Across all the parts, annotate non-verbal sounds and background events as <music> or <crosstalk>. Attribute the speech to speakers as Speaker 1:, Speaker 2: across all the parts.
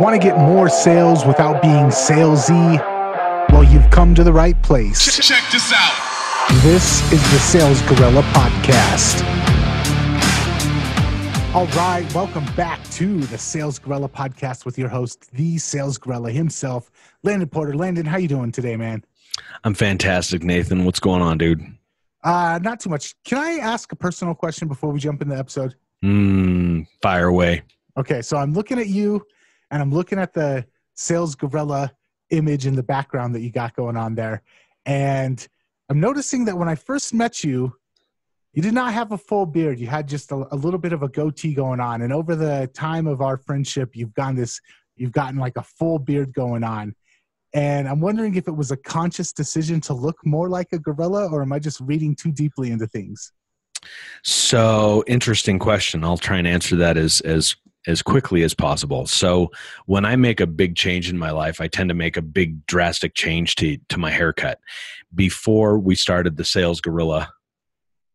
Speaker 1: Want to get more sales without being salesy? Well, you've come to the right place.
Speaker 2: Check this out.
Speaker 1: This is the Sales Gorilla Podcast. All right, welcome back to the Sales Gorilla Podcast with your host, the Sales Gorilla himself, Landon Porter. Landon, how you doing today, man?
Speaker 3: I'm fantastic, Nathan. What's going on, dude?
Speaker 1: Uh, not too much. Can I ask a personal question before we jump in the episode?
Speaker 3: Mm, fire away.
Speaker 1: Okay, so I'm looking at you and I'm looking at the sales gorilla image in the background that you got going on there. And I'm noticing that when I first met you, you did not have a full beard. You had just a, a, little bit of a goatee going on. And over the time of our friendship, you've gotten this, you've gotten like a full beard going on. And I'm wondering if it was a conscious decision to look more like a gorilla, or am I just reading too deeply into things?
Speaker 3: So interesting question. I'll try and answer that as as as quickly as possible. So when I make a big change in my life, I tend to make a big drastic change to to my haircut. Before we started the sales gorilla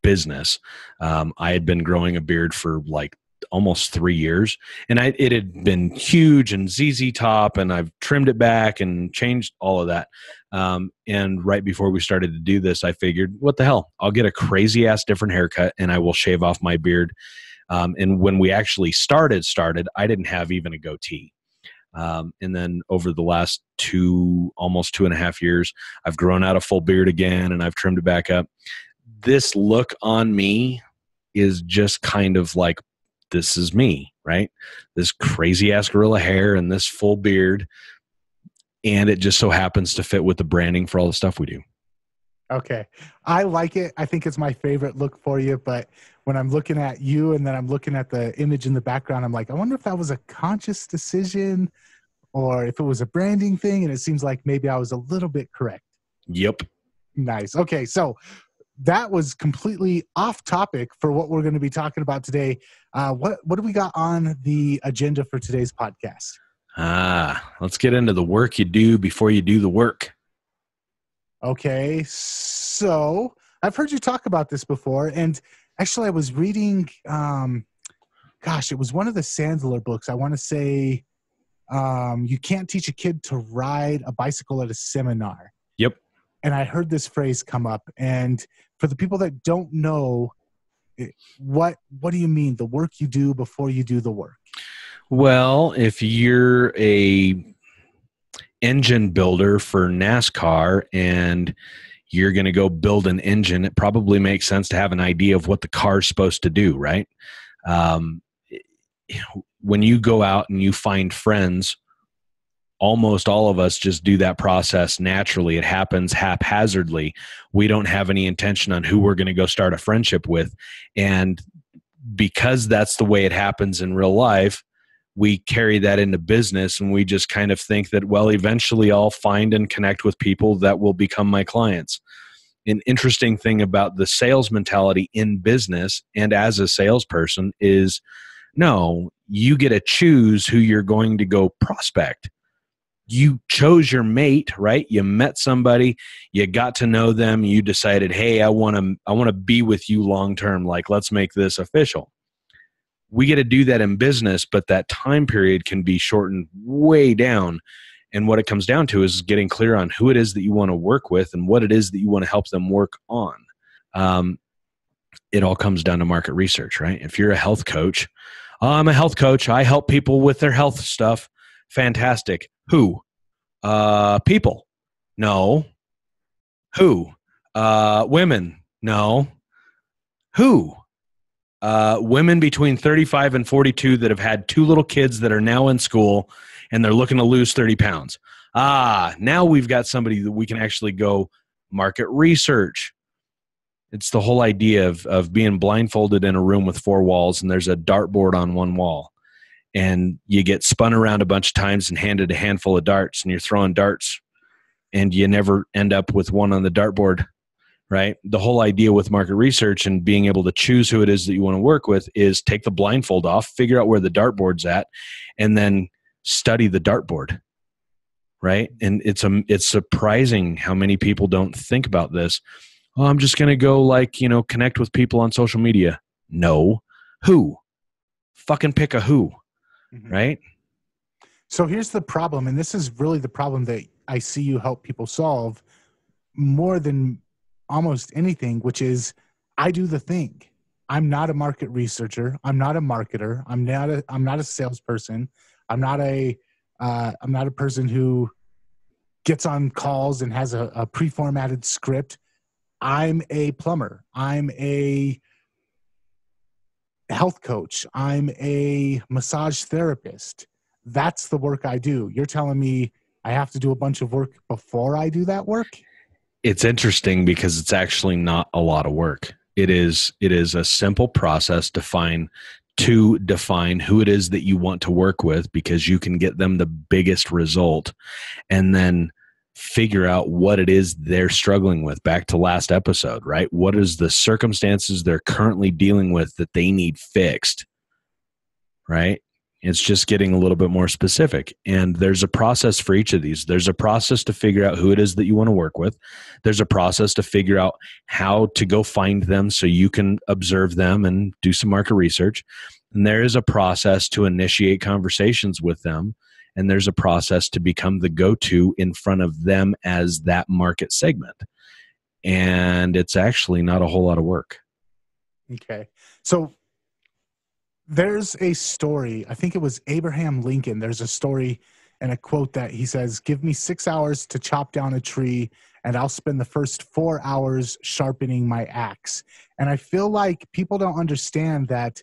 Speaker 3: business, um, I had been growing a beard for like almost three years, and I, it had been huge and ZZ top, and I've trimmed it back and changed all of that. Um, and right before we started to do this, I figured, what the hell? I'll get a crazy ass different haircut, and I will shave off my beard. Um, and when we actually started, started, I didn't have even a goatee. Um, and then over the last two, almost two and a half years, I've grown out a full beard again, and I've trimmed it back up. This look on me is just kind of like this is me, right? This crazy ass gorilla hair and this full beard. And it just so happens to fit with the branding for all the stuff we do.
Speaker 1: Okay. I like it. I think it's my favorite look for you. But when I'm looking at you and then I'm looking at the image in the background, I'm like, I wonder if that was a conscious decision or if it was a branding thing. And it seems like maybe I was a little bit correct.
Speaker 3: Yep.
Speaker 1: Nice. Okay. So that was completely off topic for what we're going to be talking about today. Uh, what what do we got on the agenda for today's podcast?
Speaker 3: Ah, let's get into the work you do before you do the work.
Speaker 1: Okay, so I've heard you talk about this before, and actually, I was reading. Um, gosh, it was one of the Sandler books. I want to say, um, "You can't teach a kid to ride a bicycle at a seminar."
Speaker 3: Yep
Speaker 1: and I heard this phrase come up. And for the people that don't know, what what do you mean the work you do before you do the work?
Speaker 3: Well, if you're a engine builder for NASCAR and you're going to go build an engine, it probably makes sense to have an idea of what the car's supposed to do, right? Um, when you go out and you find friends almost all of us just do that process naturally. It happens haphazardly. We don't have any intention on who we're going to go start a friendship with. And because that's the way it happens in real life, we carry that into business and we just kind of think that, well, eventually I'll find and connect with people that will become my clients. An interesting thing about the sales mentality in business and as a salesperson is no, you get to choose who you're going to go prospect. You chose your mate right? You met somebody you got to know them you decided hey i want to i want to be with you long term. Like let's make this official we get to do that in business but that time period can be shortened way down and what it comes down to is getting clear on who it is that you want to work with and what it is that you want to help them work on um, it all comes down to market research right if you're a health coach oh, i'm a health coach i help people with their health stuff fantastic who? Uh, people. No. Who? Uh, women. No. Who? Uh, women between 35 and 42 that have had two little kids that are now in school and they're looking to lose 30 pounds. Ah, now we've got somebody that we can actually go market research. It's the whole idea of, of being blindfolded in a room with four walls and there's a dartboard on one wall and you get spun around a bunch of times and handed a handful of darts and you're throwing darts and you never end up with one on the dartboard right? The whole idea with market research and being able to choose who it is that you want to work with is take the blindfold off figure out where the dartboard's at and then study the dartboard right? And it's a it's surprising how many people don't think about this. Oh i'm just going to go like you know connect with people on social media. No. Who? Fucking pick a who mm-hmm. right?
Speaker 1: So here's the problem, and this is really the problem that I see you help people solve more than almost anything, which is I do the thing. I'm not a market researcher. I'm not a marketer. I'm not a I'm not a salesperson. I'm not a uh, I'm not a person who gets on calls and has a, a pre-formatted script. I'm a plumber. I'm a health coach. I'm a massage therapist. That's the work I do. You're telling me I have to do a bunch of work before I do that work?
Speaker 3: It's interesting because it's actually not a lot of work. It is it is a simple process to find to define who it is that you want to work with because you can get them the biggest result and then figure out what it is they're struggling with. Back to last episode right? What is the circumstances they're currently dealing with that they need fixed right it's just getting a little bit more specific. And there's a process for each of these. There's a process to figure out who it is that you want to work with. There's a process to figure out how to go find them so you can observe them and do some market research. And there is a process to initiate conversations with them. And there's a process to become the go to in front of them as that market segment. And it's actually not a whole lot of work.
Speaker 1: Okay. So there's a story i think it was abraham lincoln there's a story and a quote that he says give me six hours to chop down a tree and i'll spend the first four hours sharpening my axe and i feel like people don't understand that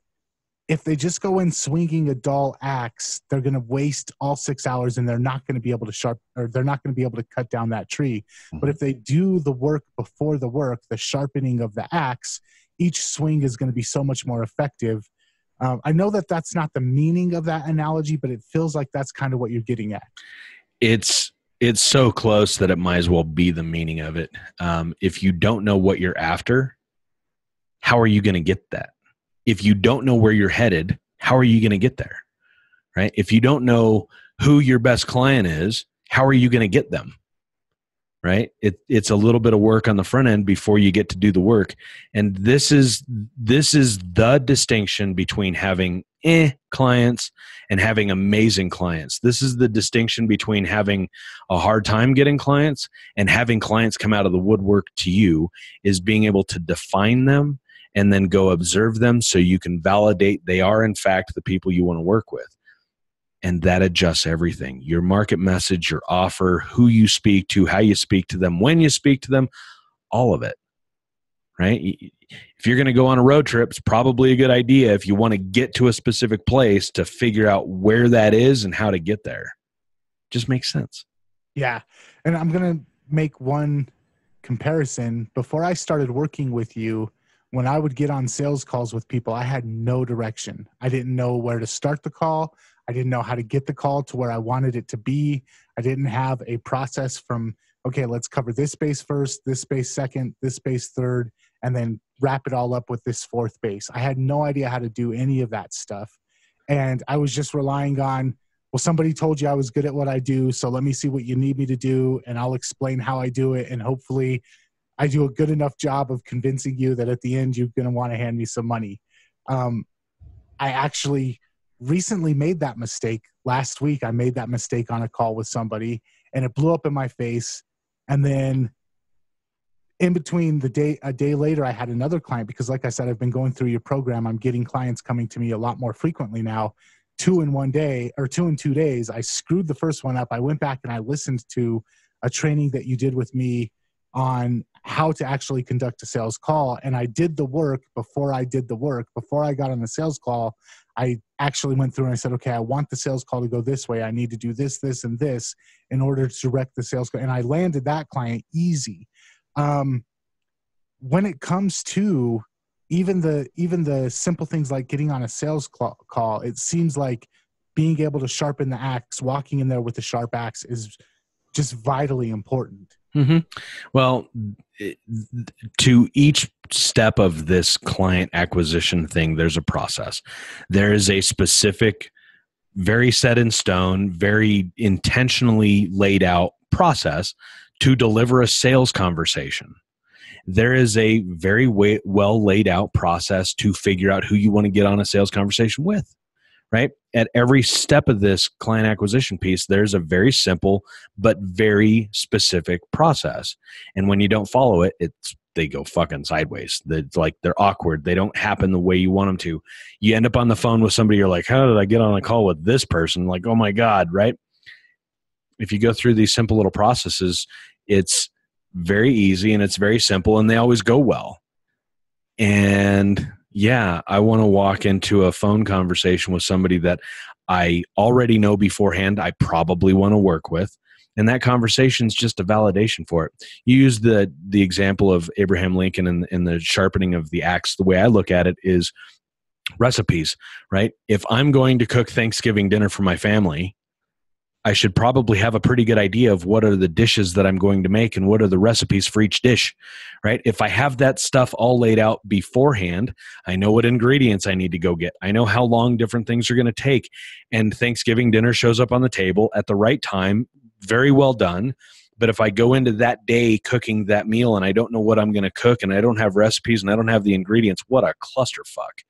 Speaker 1: if they just go in swinging a dull axe they're going to waste all six hours and they're not going to be able to sharp or they're not going to be able to cut down that tree mm-hmm. but if they do the work before the work the sharpening of the axe each swing is going to be so much more effective um, I know that that's not the meaning of that analogy, but it feels like that's kind of what you're getting at.
Speaker 3: It's it's so close that it might as well be the meaning of it. Um, if you don't know what you're after, how are you going to get that? If you don't know where you're headed, how are you going to get there? Right? If you don't know who your best client is, how are you going to get them? Right? It, it's a little bit of work on the front end before you get to do the work. And this is this is the distinction between having eh clients and having amazing clients. This is the distinction between having a hard time getting clients and having clients come out of the woodwork to you is being able to define them and then go observe them so you can validate they are in fact the people you want to work with and that adjusts everything your market message, your offer, who you speak to, how you speak to them, when you speak to them, all of it. Right? If you're going to go on a road trip, it's probably a good idea if you want to get to a specific place to figure out where that is and how to get there. Just makes sense.
Speaker 1: Yeah. And I'm going to make one comparison. Before I started working with you, when I would get on sales calls with people, I had no direction. I didn't know where to start the call. I didn't know how to get the call to where I wanted it to be. I didn't have a process from, okay, let's cover this base first, this base second, this base third, and then wrap it all up with this fourth base. I had no idea how to do any of that stuff. And I was just relying on, well, somebody told you I was good at what I do, so let me see what you need me to do, and I'll explain how I do it. And hopefully, I do a good enough job of convincing you that at the end, you're going to want to hand me some money. Um, I actually recently made that mistake last week. I made that mistake on a call with somebody and it blew up in my face. And then in between the day, a day later, I had another client because, like I said, I've been going through your program. I'm getting clients coming to me a lot more frequently now. Two in one day or two in two days. I screwed the first one up. I went back and I listened to a training that you did with me on how to actually conduct a sales call. And I did the work before I did the work. Before I got on the sales call, I actually went through and I said, okay, I want the sales call to go this way. I need to do this, this, and this in order to direct the sales call. And I landed that client easy. Um, when it comes to even the even the simple things like getting on a sales call, it seems like being able to sharpen the axe, walking in there with a sharp axe, is just vitally important.
Speaker 3: Mm-hmm. Well, to each step of this client acquisition thing, there's a process. There is a specific, very set in stone, very intentionally laid out process to deliver a sales conversation. There is a very way, well laid out process to figure out who you want to get on a sales conversation with right? At every step of this client acquisition piece, there's a very simple but very specific process. And when you don't follow it, it's they go fucking sideways. It's like they're awkward. They don't happen the way you want them to. You end up on the phone with somebody. You're like, how did I get on a call with this person? Like, oh my god, right? If you go through these simple little processes, it's very easy and it's very simple, and they always go well. And yeah, I want to walk into a phone conversation with somebody that I already know beforehand, I probably want to work with. And that conversation is just a validation for it. You use the the example of Abraham Lincoln and, and the sharpening of the axe. The way I look at it is recipes, right? If I'm going to cook Thanksgiving dinner for my family, I should probably have a pretty good idea of what are the dishes that I'm going to make and what are the recipes for each dish, right? If I have that stuff all laid out beforehand, I know what ingredients I need to go get. I know how long different things are going to take. And Thanksgiving dinner shows up on the table at the right time, very well done. But if I go into that day cooking that meal and I don't know what I'm going to cook and I don't have recipes and I don't have the ingredients, what a clusterfuck.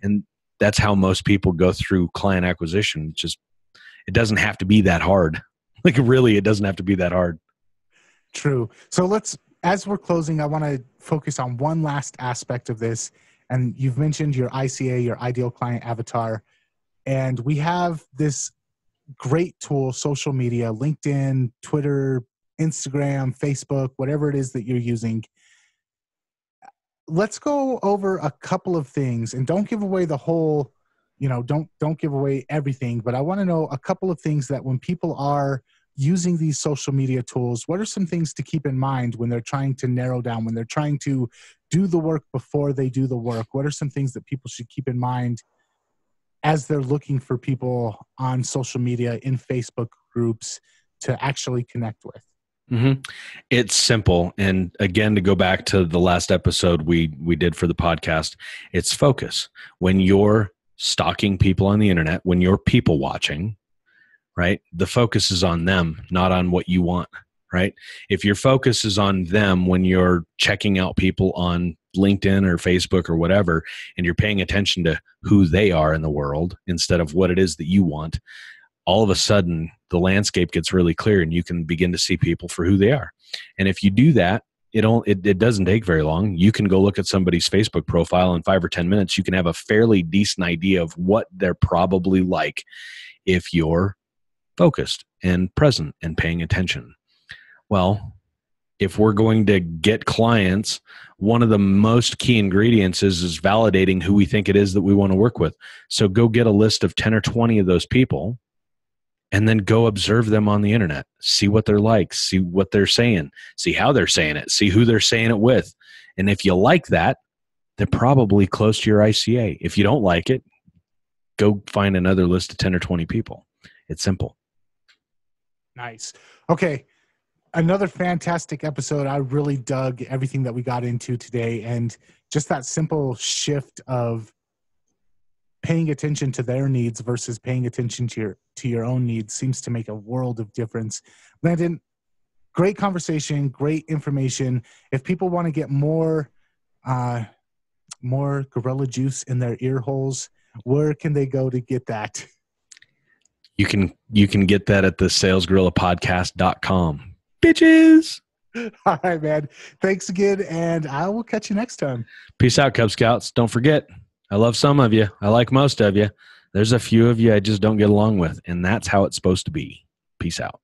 Speaker 3: And that's how most people go through client acquisition, just it doesn't have to be that hard. <laughs> Like really, it doesn't have to be that hard.
Speaker 1: True. So let's, as we're closing, I want to focus on one last aspect of this. And you've mentioned your ICA, your ideal client avatar. And we have this great tool, social media, LinkedIn, Twitter, Instagram, Facebook, whatever it is that you're using. Let's go over a couple of things and don't give away the whole you know don't don't give away everything but i want to know a couple of things that when people are using these social media tools what are some things to keep in mind when they're trying to narrow down when they're trying to do the work before they do the work what are some things that people should keep in mind as they're looking for people on social media in facebook groups to actually connect with
Speaker 3: Mm-hmm. It's simple, and again, to go back to the last episode we we did for the podcast, it's focus. When you're stalking people on the internet, when you're people watching, right, the focus is on them, not on what you want, right? If your focus is on them when you're checking out people on LinkedIn or Facebook or whatever, and you're paying attention to who they are in the world instead of what it is that you want, all of a sudden the landscape gets really clear and you can begin to see people for who they are. And if you do that, it, it, it doesn't take very long. You can go look at somebody's Facebook profile in five or 10 minutes. You can have a fairly decent idea of what they're probably like if you're focused and present and paying attention. Well, if we're going to get clients, one of the most key ingredients is, is validating who we think it is that we want to work with. So go get a list of 10 or 20 of those people and then go observe them on the internet. See what they're like see what they're saying see how they're saying it see who they're saying it with. And if you like that they're probably close to your ica if you don't like it go find another list of 10 or 20 people. It's simple.
Speaker 1: Nice. Okay. Another fantastic episode. I really dug everything that we got into today and just that simple shift of paying attention to their needs versus paying attention to your to your own needs seems to make a world of difference. Landon great conversation great information. If people want to get more uh more gorilla juice in their ear holes where can they go to get that?
Speaker 3: You can you can get that at the salesgorillapodcast.com bitches! <laughs>
Speaker 1: All right man. Thanks again and i will catch you next time.
Speaker 3: Peace out cub scouts. Don't forget I love some of you. I like most of you. There's a few of you I just don't get along with, and that's how it's supposed to be. Peace out.